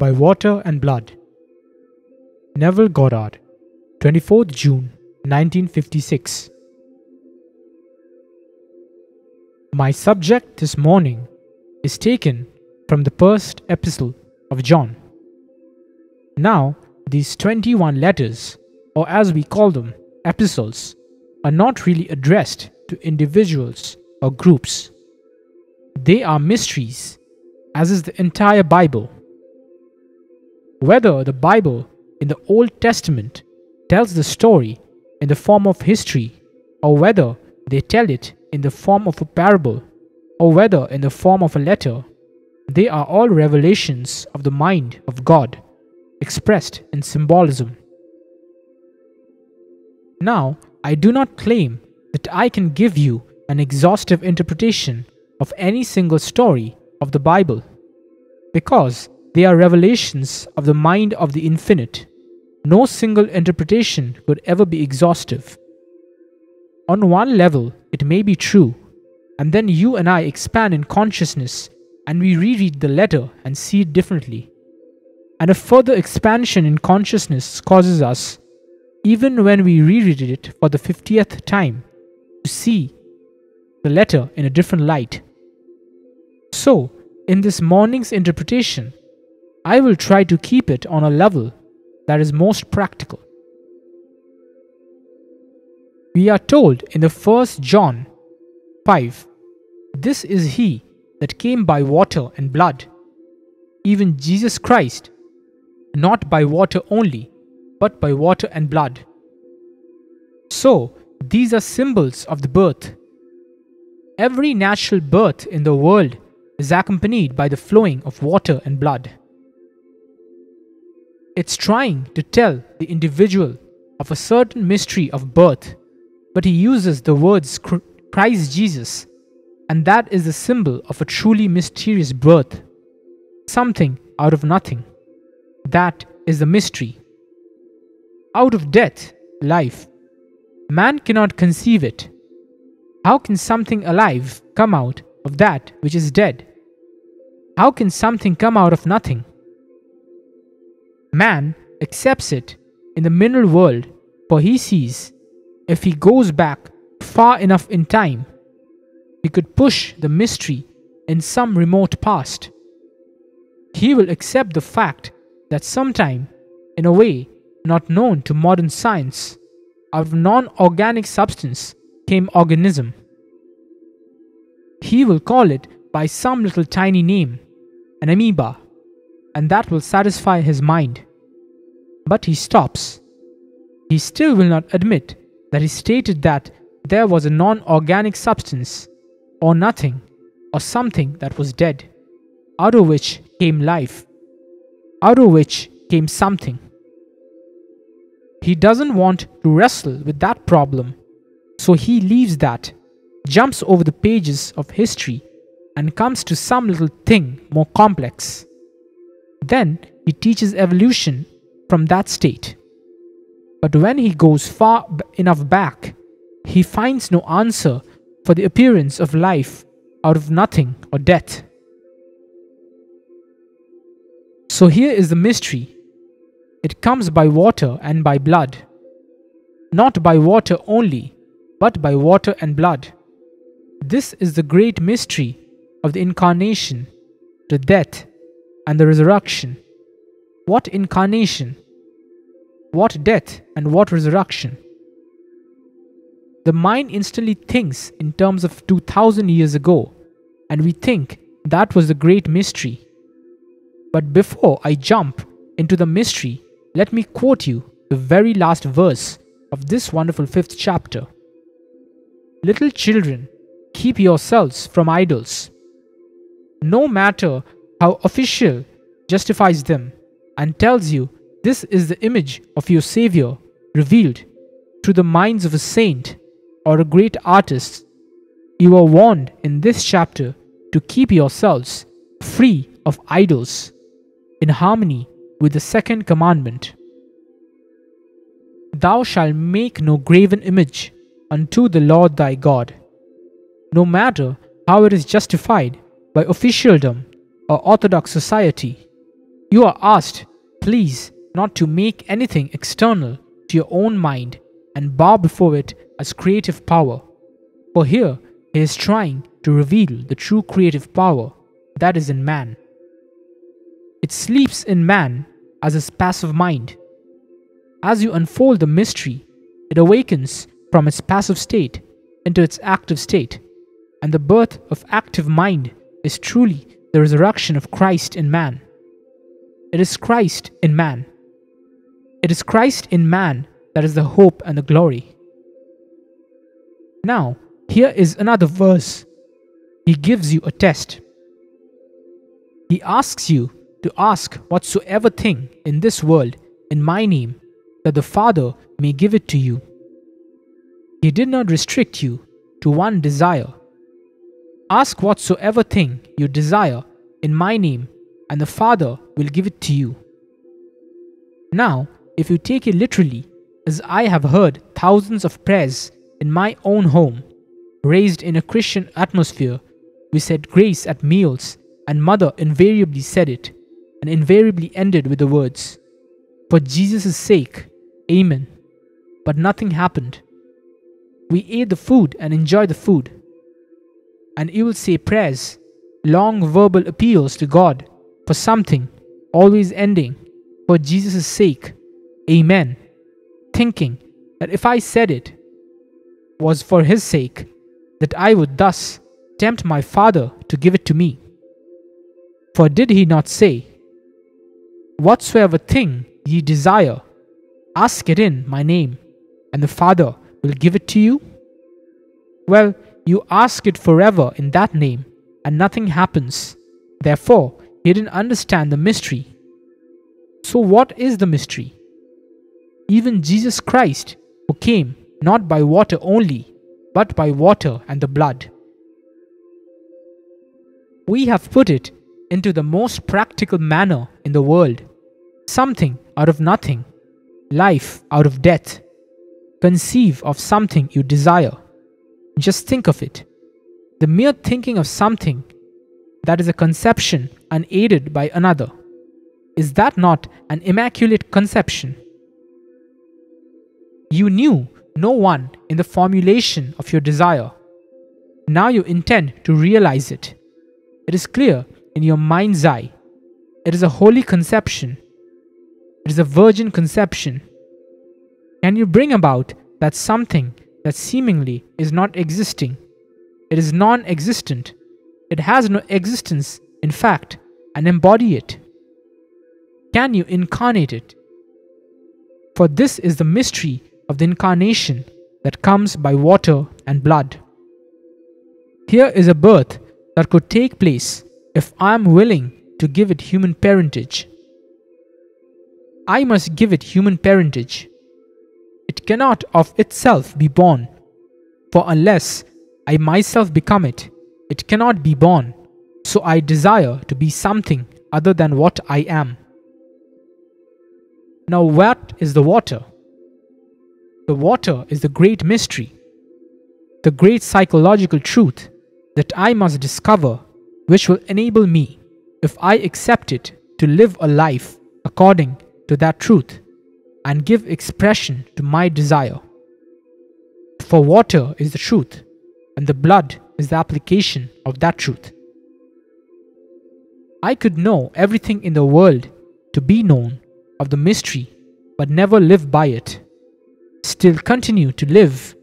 By Water and Blood. Neville Goddard, 24th June 1956. My subject this morning is taken from the first epistle of John. Now, these 21 letters, or as we call them, epistles, are not really addressed to individuals or groups. They are mysteries, as is the entire Bible. Whether the Bible in the Old Testament tells the story in the form of history, or whether they tell it in the form of a parable, or whether in the form of a letter, they are all revelations of the mind of God expressed in symbolism. Now, I do not claim that I can give you an exhaustive interpretation of any single story of the Bible, because they are revelations of the mind of the infinite. No single interpretation could ever be exhaustive. On one level, it may be true, and then you and I expand in consciousness and we reread the letter and see it differently. And a further expansion in consciousness causes us, even when we reread it for the 50th time, to see the letter in a different light. So, in this morning's interpretation, I will try to keep it on a level that is most practical. We are told in the first John 5 This is he that came by water and blood, even Jesus Christ, not by water only, but by water and blood. So, these are symbols of the birth. Every natural birth in the world is accompanied by the flowing of water and blood. It's trying to tell the individual of a certain mystery of birth, but he uses the words Christ Jesus, and that is the symbol of a truly mysterious birth. Something out of nothing. That is the mystery. Out of death, life. Man cannot conceive it. How can something alive come out of that which is dead? How can something come out of nothing? Man accepts it in the mineral world, for he sees if he goes back far enough in time, he could push the mystery in some remote past. He will accept the fact that sometime, in a way not known to modern science, out of non organic substance came organism. He will call it by some little tiny name, an amoeba and that will satisfy his mind. But he stops. He still will not admit that he stated that there was a non organic substance, or nothing, or something that was dead, out of which came life, out of which came something. He doesn't want to wrestle with that problem, so he leaves that, jumps over the pages of history, and comes to some little thing more complex. Then he teaches evolution from that state. But when he goes far enough back, he finds no answer for the appearance of life out of nothing or death. So here is the mystery it comes by water and by blood. Not by water only, but by water and blood. This is the great mystery of the incarnation, the death, and the resurrection. What incarnation? What death and what resurrection? The mind instantly thinks in terms of 2000 years ago, and we think that was the great mystery. But before I jump into the mystery, let me quote you the very last verse of this wonderful fifth chapter. Little children, keep yourselves from idols. No matter how official justifies them and tells you this is the image of your Savior revealed through the minds of a saint or a great artist, you are warned in this chapter to keep yourselves free of idols, in harmony with the second commandment Thou shalt make no graven image unto the Lord thy God. No matter how it is justified by officialdom or orthodox society, you are asked, please, not to make anything external to your own mind and bow before it as creative power. For here, he is trying to reveal the true creative power that is in man. It sleeps in man as his passive mind. As you unfold the mystery, it awakens from its passive state into its active state, and the birth of active mind is truly the resurrection of Christ in man. It is Christ in man. It is Christ in man that is the hope and the glory. Now, here is another verse. He gives you a test. He asks you to ask whatsoever thing in this world in my name, that the Father may give it to you. He did not restrict you to one desire. Ask whatsoever thing you desire in my name, and the Father will give it to you. Now, if you take it literally, as I have heard thousands of prayers in my own home, raised in a Christian atmosphere, we said grace at meals, and mother invariably said it, and invariably ended with the words, For Jesus' sake, Amen. But nothing happened. We ate the food and enjoyed the food. And you will say prayers, long verbal appeals to God for something, always ending, for Jesus' sake, Amen, thinking that if I said it was for His sake, that I would thus tempt my Father to give it to me. For did He not say, Whatsoever thing ye desire, ask it in my name, and the Father will give it to you? Well, you ask it forever in that name, and nothing happens. Therefore, he didn't understand the mystery. So, what is the mystery? Even Jesus Christ, who came not by water only, but by water and the blood. We have put it into the most practical manner in the world something out of nothing, life out of death. Conceive of something you desire. Just think of it. The mere thinking of something that is a conception unaided by another. Is that not an immaculate conception? You knew no one in the formulation of your desire. Now you intend to realize it. It is clear in your mind's eye. It is a holy conception. It is a virgin conception. Can you bring about that something that seemingly is not existing? It is non existent. It has no existence, in fact, and embody it. Can you incarnate it? For this is the mystery of the incarnation that comes by water and blood. Here is a birth that could take place if I am willing to give it human parentage. I must give it human parentage. It cannot of itself be born, for unless I myself become it, it cannot be born. So I desire to be something other than what I am. Now, what is the water? The water is the great mystery, the great psychological truth that I must discover, which will enable me, if I accept it, to live a life according to that truth and give expression to my desire. For water is the truth, and the blood is the application of that truth. I could know everything in the world to be known of the mystery, but never live by it still continue to live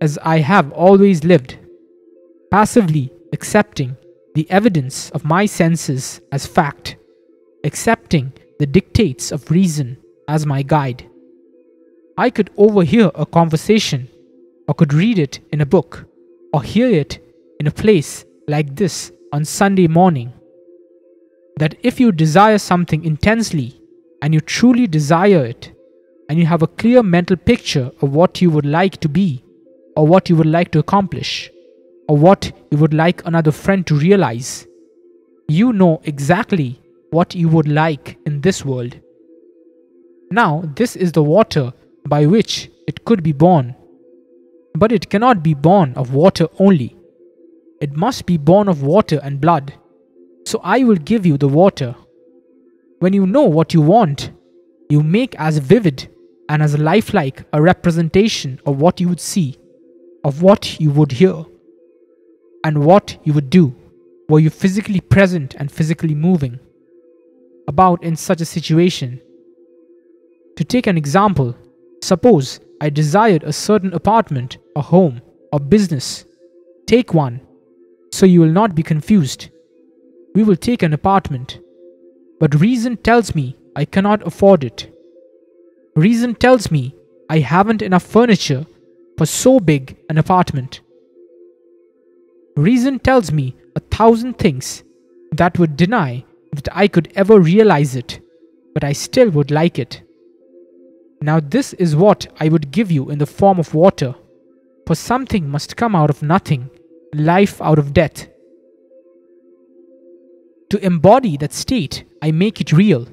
as I have always lived, passively accepting the evidence of my senses as fact, accepting the dictates of reason as my guide. I could overhear a conversation, or could read it in a book, or hear it in a place like this on Sunday morning. That if you desire something intensely and you truly desire it, and you have a clear mental picture of what you would like to be, or what you would like to accomplish, or what you would like another friend to realize, you know exactly what you would like in this world Now, this is the water by which it could be born. But it cannot be born of water only. It must be born of water and blood. So I will give you the water. When you know what you want, you make as vivid and as lifelike a representation of what you would see, of what you would hear, and what you would do were you physically present and physically moving about in such a situation. To take an example, suppose I desired a certain apartment, a home, or business. Take one, so you will not be confused. We will take an apartment, but reason tells me I cannot afford it. Reason tells me I haven't enough furniture for so big an apartment. Reason tells me a thousand things that would deny that I could ever realize it, but I still would like it. Now, this is what I would give you in the form of water, for something must come out of nothing, life out of death. To embody that state, I make it real.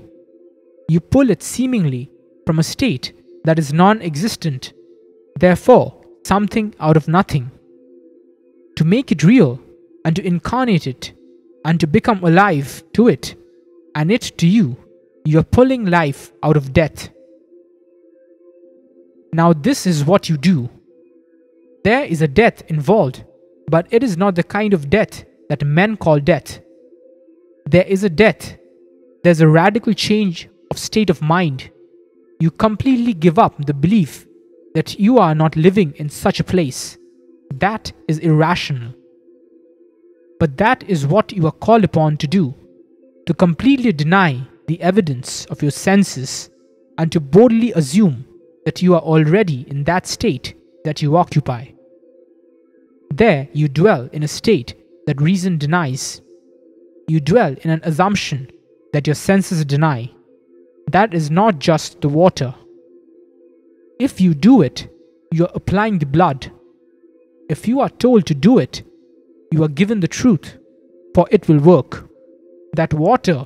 You pull it seemingly from a state that is non existent, therefore, something out of nothing to make it real and to incarnate it and to become alive to it and it to you, you are pulling life out of death. Now, this is what you do. There is a death involved, but it is not the kind of death that men call death. There is a death, there's a radical change of state of mind. You completely give up the belief that you are not living in such a place. That is irrational. But that is what you are called upon to do to completely deny the evidence of your senses and to boldly assume that you are already in that state that you occupy. There you dwell in a state that reason denies. You dwell in an assumption that your senses deny. That is not just the water. If you do it, you are applying the blood if you are told to do it, you are given the truth, for it will work. That water,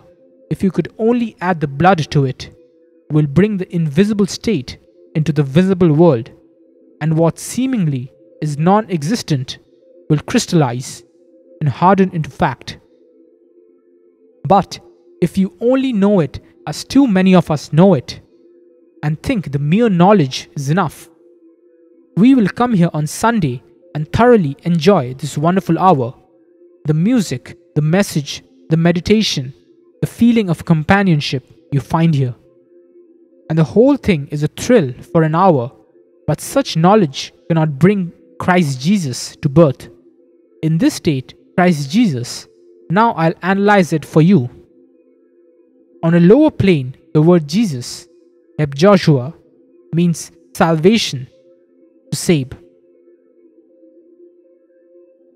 if you could only add the blood to it, will bring the invisible state into the visible world, and what seemingly is non existent will crystallize and harden into fact. But if you only know it as too many of us know it, and think the mere knowledge is enough, we will come here on Sunday and thoroughly enjoy this wonderful hour. The music, the message, the meditation, the feeling of companionship you find here. And the whole thing is a thrill for an hour, but such knowledge cannot bring Christ Jesus to birth. In this state, Christ Jesus, now I'll analyze it for you. On a lower plane, the word Jesus, Heb Joshua, means salvation, to save.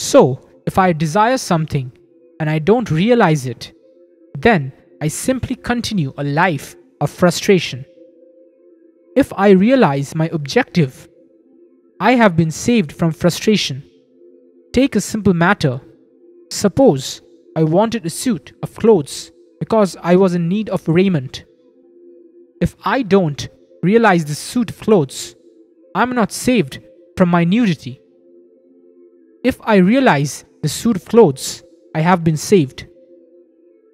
So, if I desire something and I don't realize it, then I simply continue a life of frustration. If I realize my objective, I have been saved from frustration. Take a simple matter. Suppose I wanted a suit of clothes because I was in need of raiment. If I don't realize the suit of clothes, I'm not saved from my nudity. If I realize the suit of clothes, I have been saved.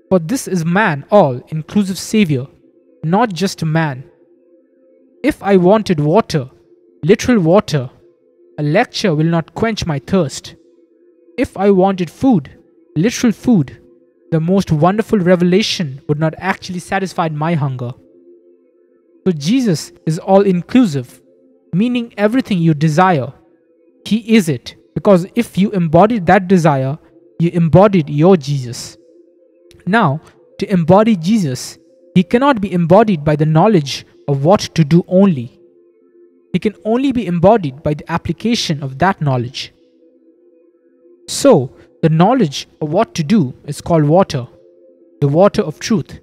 For this is man all inclusive Savior, not just man. If I wanted water, literal water, a lecture will not quench my thirst. If I wanted food, literal food, the most wonderful revelation would not actually satisfy my hunger. So Jesus is all inclusive, meaning everything you desire. He is it. Because if you embodied that desire, you embodied your Jesus. Now, to embody Jesus, he cannot be embodied by the knowledge of what to do only. He can only be embodied by the application of that knowledge. So, the knowledge of what to do is called water, the water of truth.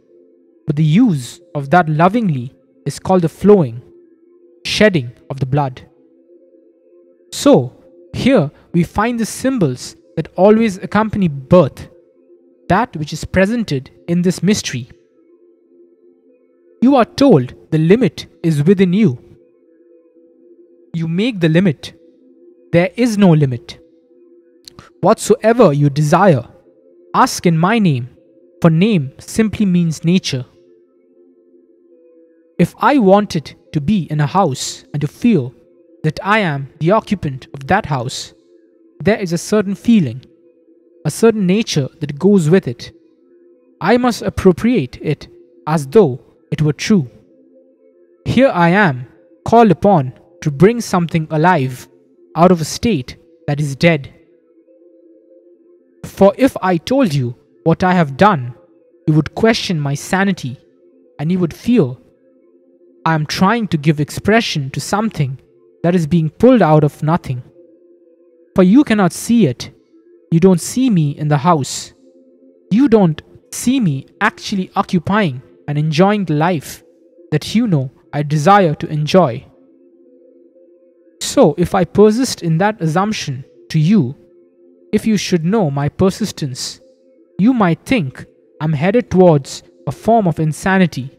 But the use of that lovingly is called the flowing, shedding of the blood. So, here we find the symbols that always accompany birth, that which is presented in this mystery. You are told the limit is within you. You make the limit. There is no limit. Whatsoever you desire, ask in my name, for name simply means nature. If I wanted to be in a house and to feel that I am the occupant of that house, there is a certain feeling, a certain nature that goes with it. I must appropriate it as though it were true. Here I am, called upon to bring something alive out of a state that is dead. For if I told you what I have done, you would question my sanity and you would feel I am trying to give expression to something that is being pulled out of nothing. For you cannot see it. You don't see me in the house. You don't see me actually occupying and enjoying the life that you know I desire to enjoy. So, if I persist in that assumption to you, if you should know my persistence, you might think I'm headed towards a form of insanity.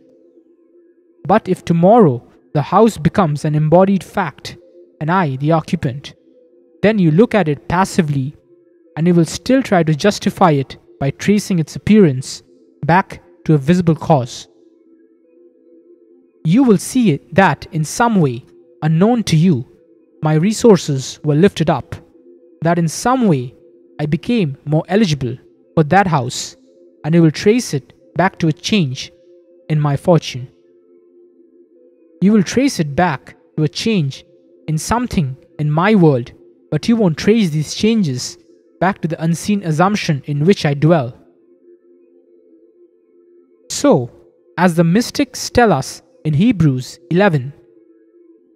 But if tomorrow the house becomes an embodied fact, and I the occupant, then you look at it passively and you will still try to justify it by tracing its appearance back to a visible cause. You will see it that in some way, unknown to you, my resources were lifted up, that in some way I became more eligible for that house, and you will trace it back to a change in my fortune. You will trace it back to a change in something in my world, but you won't trace these changes back to the unseen assumption in which I dwell. So, as the mystics tell us in Hebrews 11,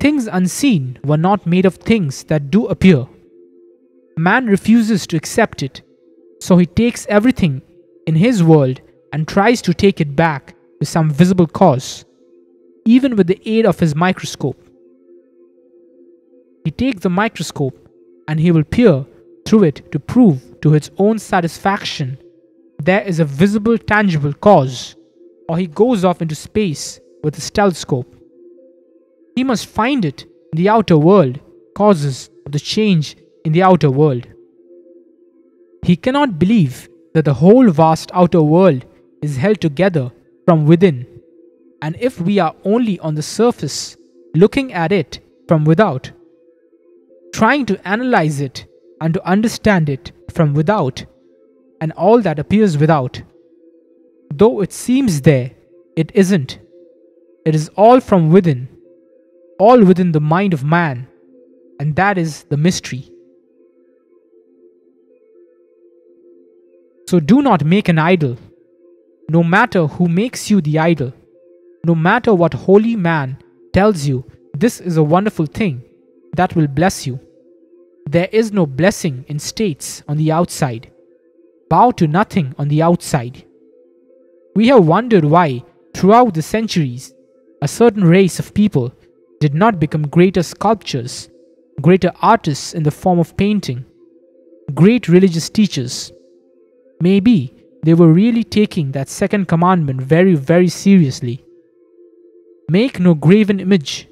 things unseen were not made of things that do appear. Man refuses to accept it, so he takes everything in his world and tries to take it back to some visible cause, even with the aid of his microscope. He takes the microscope and he will peer through it to prove to his own satisfaction there is a visible, tangible cause, or he goes off into space with his telescope. He must find it in the outer world, causes of the change in the outer world. He cannot believe that the whole vast outer world is held together from within, and if we are only on the surface, looking at it from without, trying to analyze it and to understand it from without, and all that appears without, though it seems there, it isn't. It is all from within, all within the mind of man, and that is the mystery. So do not make an idol, no matter who makes you the idol, no matter what holy man tells you this is a wonderful thing that will bless you. There is no blessing in states on the outside. Bow to nothing on the outside. We have wondered why, throughout the centuries, a certain race of people did not become greater sculptors, greater artists in the form of painting, great religious teachers. Maybe they were really taking that second commandment very, very seriously. Make no graven image.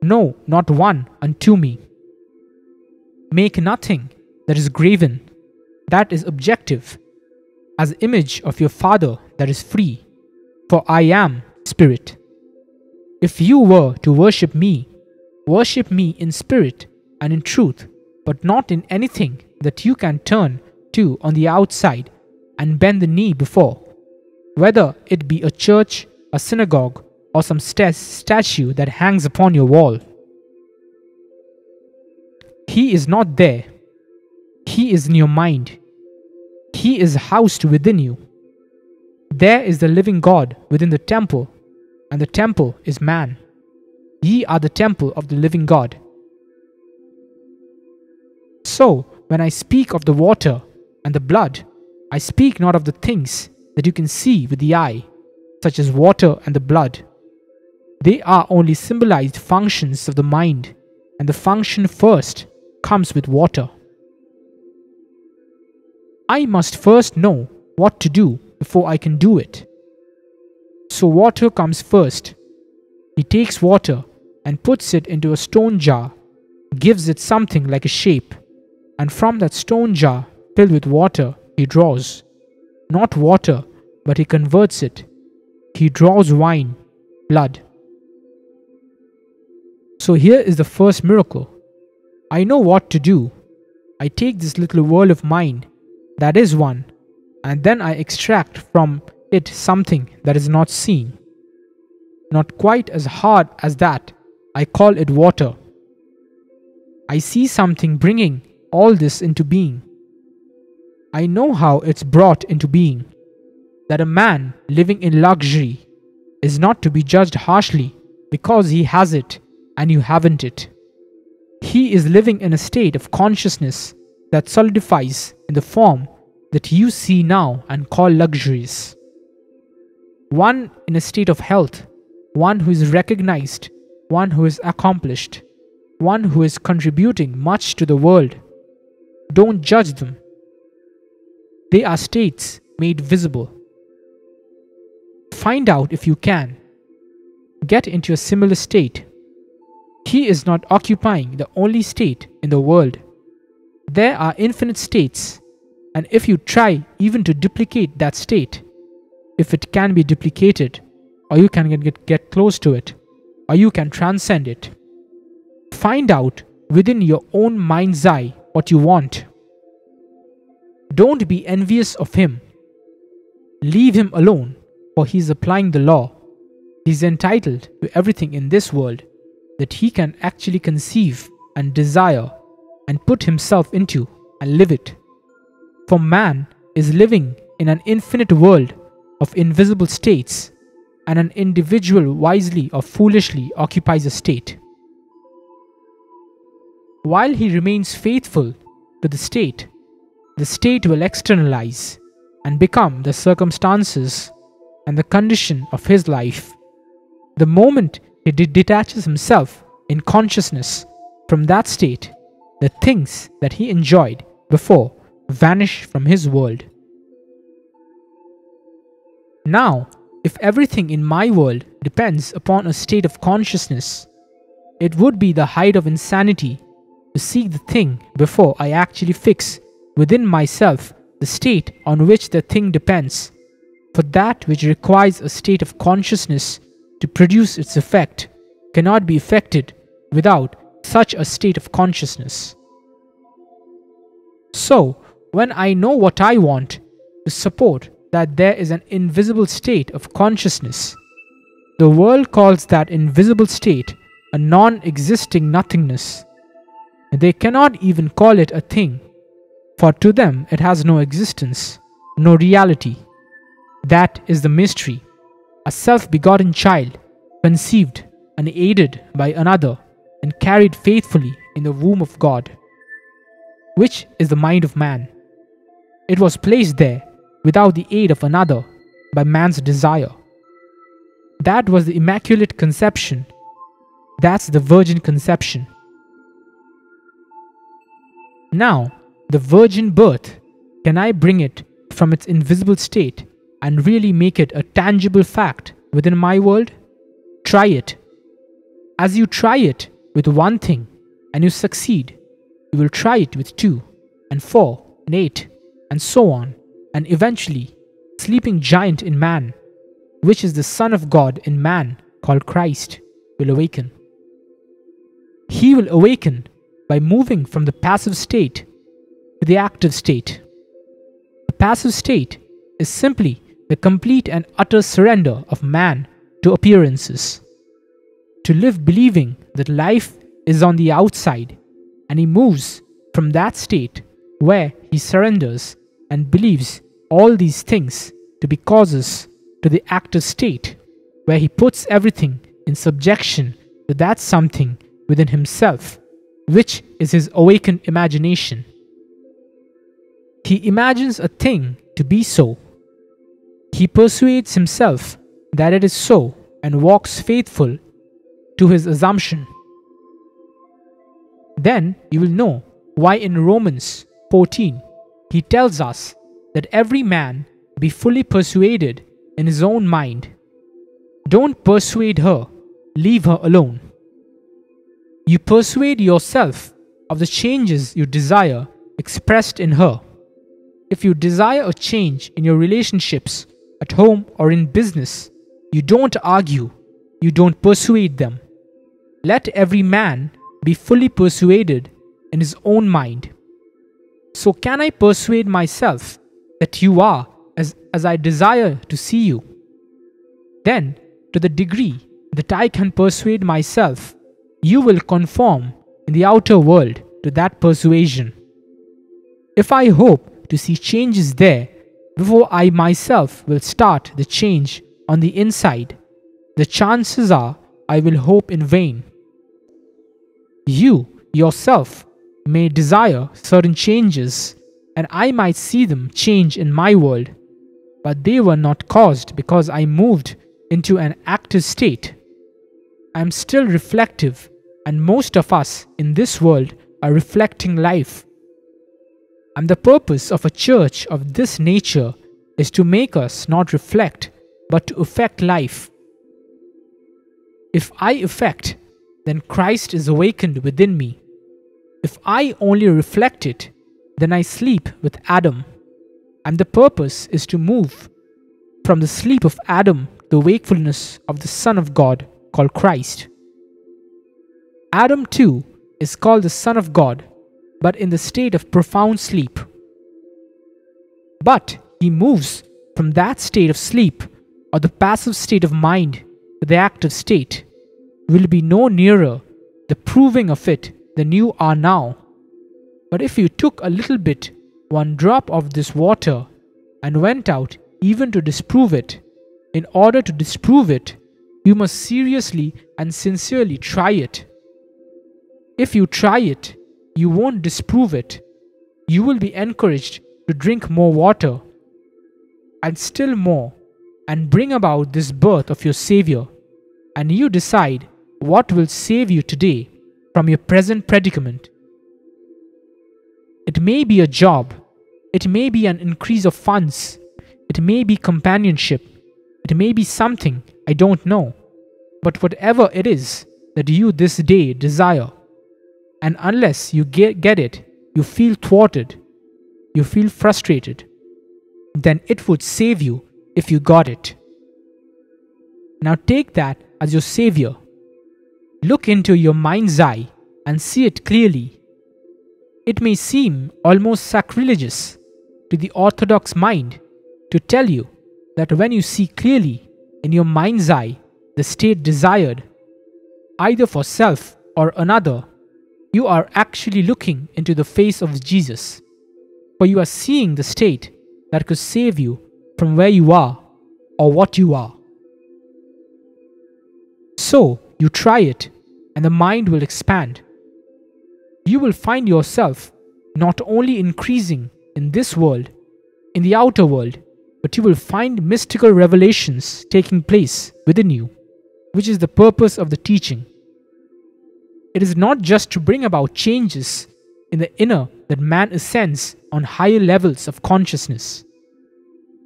No, not one unto me. Make nothing that is graven, that is objective, as image of your Father that is free, for I am Spirit. If you were to worship me, worship me in spirit and in truth, but not in anything that you can turn to on the outside and bend the knee before, whether it be a church, a synagogue, or some st- statue that hangs upon your wall. He is not there. He is in your mind. He is housed within you. There is the living God within the temple and the temple is man. Ye are the temple of the living God. So, when I speak of the water and the blood, I speak not of the things that you can see with the eye, such as water and the blood. They are only symbolized functions of the mind, and the function first comes with water. I must first know what to do before I can do it. So water comes first. He takes water and puts it into a stone jar, gives it something like a shape, and from that stone jar filled with water he draws. Not water, but he converts it. He draws wine, blood. So here is the first miracle. I know what to do. I take this little world of mine, that is one, and then I extract from it something that is not seen. Not quite as hard as that, I call it water. I see something bringing all this into being. I know how it's brought into being. That a man living in luxury is not to be judged harshly because he has it and you haven't it. He is living in a state of consciousness that solidifies in the form that you see now and call luxuries. One in a state of health, one who is recognized, one who is accomplished, one who is contributing much to the world. Don't judge them. They are states made visible. Find out if you can. Get into a similar state. He is not occupying the only state in the world. There are infinite states, and if you try even to duplicate that state, if it can be duplicated, or you can get, get close to it, or you can transcend it, find out within your own mind's eye what you want. Don't be envious of him. Leave him alone, for he is applying the law. He is entitled to everything in this world that he can actually conceive and desire and put himself into and live it. For man is living in an infinite world of invisible states, and an individual wisely or foolishly occupies a state. While he remains faithful to the state, the state will externalize and become the circumstances and the condition of his life. The moment he detaches himself in consciousness from that state, the things that he enjoyed before vanish from his world. Now, if everything in my world depends upon a state of consciousness, it would be the height of insanity to seek the thing before I actually fix within myself the state on which the thing depends. For that which requires a state of consciousness to produce its effect cannot be effected without such a state of consciousness. So, when I know what I want, to support that there is an invisible state of consciousness, the world calls that invisible state a non existing nothingness. They cannot even call it a thing, for to them it has no existence, no reality. That is the mystery, a self begotten child, conceived and aided by another and carried faithfully in the womb of God which is the mind of man. It was placed there without the aid of another by man's desire. That was the Immaculate Conception. That's the Virgin Conception. Now, the virgin birth, can I bring it from its invisible state and really make it a tangible fact within my world? Try it. As you try it with one thing and you succeed, you will try it with 2 and 4 and 8 and so on, and eventually, sleeping giant in man, which is the Son of God in man called Christ, will awaken. He will awaken by moving from the passive state to the active state. The passive state is simply the complete and utter surrender of man to appearances. To live believing that life is on the outside and he moves from that state where he surrenders and believes all these things to be causes to the active state where he puts everything in subjection to that something within himself, which is his awakened imagination. He imagines a thing to be so. He persuades himself that it is so and walks faithful to his assumption. Then you will know why in Romans 14 he tells us that every man be fully persuaded in his own mind. Don't persuade her, leave her alone. You persuade yourself of the changes you desire expressed in her. If you desire a change in your relationships, at home or in business, you don't argue, you don't persuade them. Let every man be fully persuaded in his own mind. So, can I persuade myself that you are as, as I desire to see you? Then, to the degree that I can persuade myself, you will conform in the outer world to that persuasion. If I hope to see changes there before I myself will start the change on the inside, the chances are I will hope in vain. You, yourself, may desire certain changes, and I might see them change in my world, but they were not caused because I moved into an active state. I am still reflective, and most of us in this world are reflecting life. And the purpose of a church of this nature is to make us not reflect, but to affect life. If I affect, then Christ is awakened within me. If I only reflect it, then I sleep with Adam. And the purpose is to move from the sleep of Adam to the wakefulness of the Son of God called Christ. Adam, too, is called the Son of God but in the state of profound sleep. But he moves from that state of sleep or the passive state of mind to the active state will be no nearer the proving of it than you are now. But if you took a little bit, one drop of this water, and went out even to disprove it, in order to disprove it, you must seriously and sincerely try it. If you try it, you won't disprove it. You will be encouraged to drink more water and still more and bring about this birth of your Savior. And you decide what will save you today from your present predicament. It may be a job, it may be an increase of funds, it may be companionship, it may be something I don't know. But whatever it is that you this day desire, and unless you get, get it, you feel thwarted, you feel frustrated, then it would save you if you got it. Now take that as your savior. Look into your mind's eye and see it clearly. It may seem almost sacrilegious to the orthodox mind to tell you that when you see clearly in your mind's eye the state desired, either for self or another, you are actually looking into the face of Jesus, for you are seeing the state that could save you from where you are or what you are. So, you try it, and the mind will expand. You will find yourself not only increasing in this world, in the outer world, but you will find mystical revelations taking place within you, which is the purpose of the teaching. It is not just to bring about changes in the inner that man ascends on higher levels of consciousness.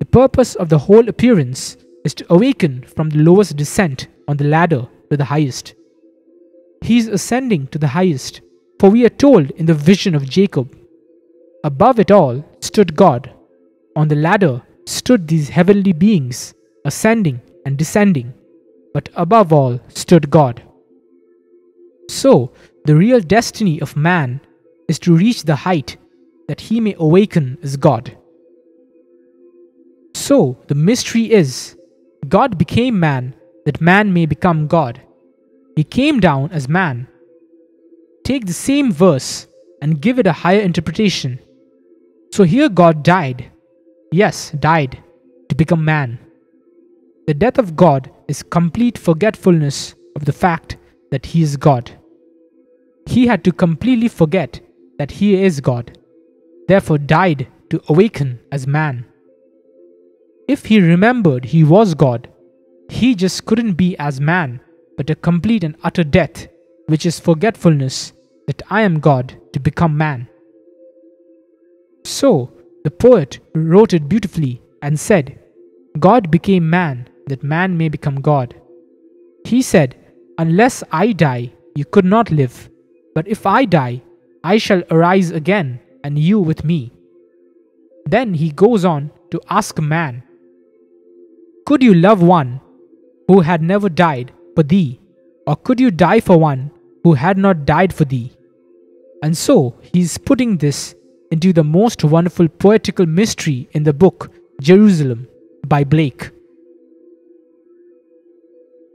The purpose of the whole appearance is to awaken from the lowest descent on the ladder to the highest. He is ascending to the highest, for we are told in the vision of Jacob Above it all stood God. On the ladder stood these heavenly beings, ascending and descending, but above all stood God. So, the real destiny of man is to reach the height that he may awaken as God. So, the mystery is God became man that man may become God. He came down as man. Take the same verse and give it a higher interpretation. So here God died. Yes, died to become man. The death of God is complete forgetfulness of the fact that he is God. He had to completely forget that he is God, therefore died to awaken as man. If he remembered he was God, he just couldn't be as man, but a complete and utter death, which is forgetfulness that I am God to become man. So, the poet wrote it beautifully and said, God became man that man may become God. He said, Unless I die, you could not live. But if I die, I shall arise again, and you with me. Then he goes on to ask man, Could you love one who had never died for thee, or could you die for one who had not died for thee? And so he is putting this into the most wonderful poetical mystery in the book Jerusalem by Blake.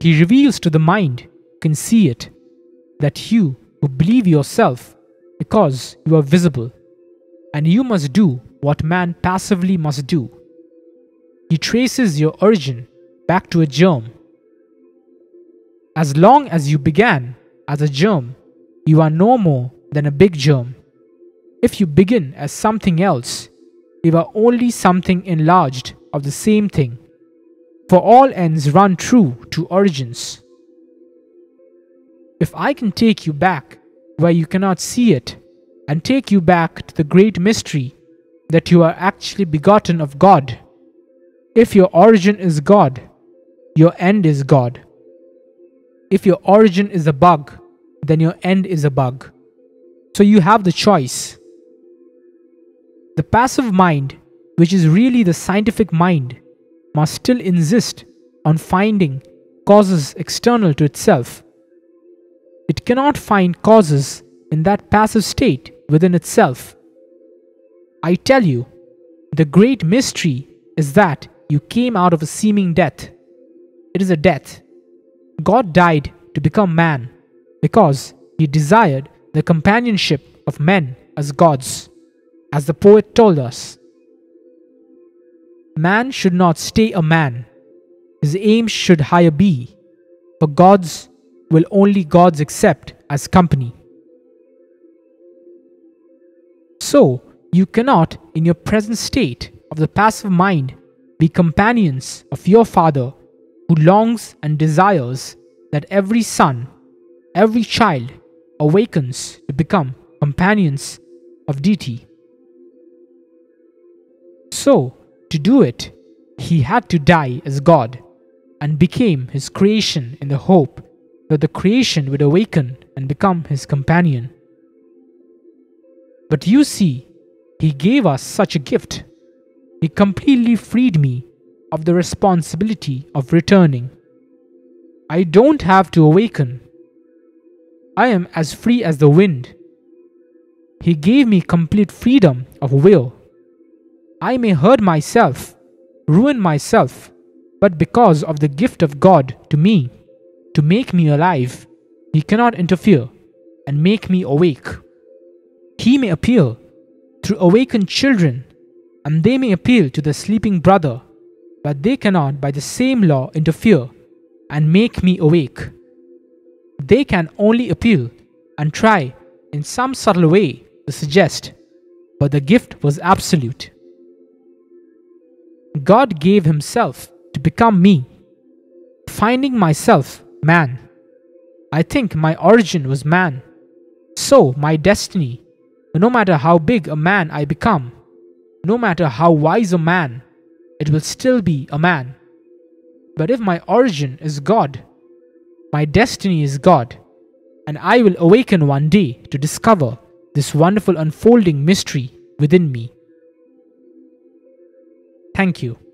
He reveals to the mind, can see it, that you who believe yourself because you are visible, and you must do what man passively must do. He traces your origin back to a germ. As long as you began as a germ, you are no more than a big germ. If you begin as something else, you are only something enlarged of the same thing. For all ends run true to origins. If I can take you back where you cannot see it, and take you back to the great mystery that you are actually begotten of God, if your origin is God, your end is God. If your origin is a bug, then your end is a bug. So you have the choice. The passive mind, which is really the scientific mind, must still insist on finding causes external to itself. It cannot find causes in that passive state within itself. I tell you, the great mystery is that you came out of a seeming death. It is a death. God died to become man because he desired the companionship of men as gods, as the poet told us. Man should not stay a man, his aim should higher be, for gods will only gods accept as company. So, you cannot, in your present state of the passive mind, be companions of your Father who longs and desires that every son, every child awakens to become companions of deity. So, to do it, he had to die as God and became his creation in the hope that the creation would awaken and become his companion. But you see, he gave us such a gift. He completely freed me of the responsibility of returning. I don't have to awaken. I am as free as the wind. He gave me complete freedom of will. I may hurt myself, ruin myself, but because of the gift of God to me, to make me alive, He cannot interfere and make me awake. He may appeal through awakened children, and they may appeal to the sleeping brother, but they cannot by the same law interfere and make me awake. They can only appeal and try in some subtle way to suggest, but the gift was absolute. God gave Himself to become me, finding myself man. I think my origin was man, so my destiny no matter how big a man I become, no matter how wise a man, it will still be a man. But if my origin is God, my destiny is God, and I will awaken one day to discover this wonderful unfolding mystery within me. Thank you.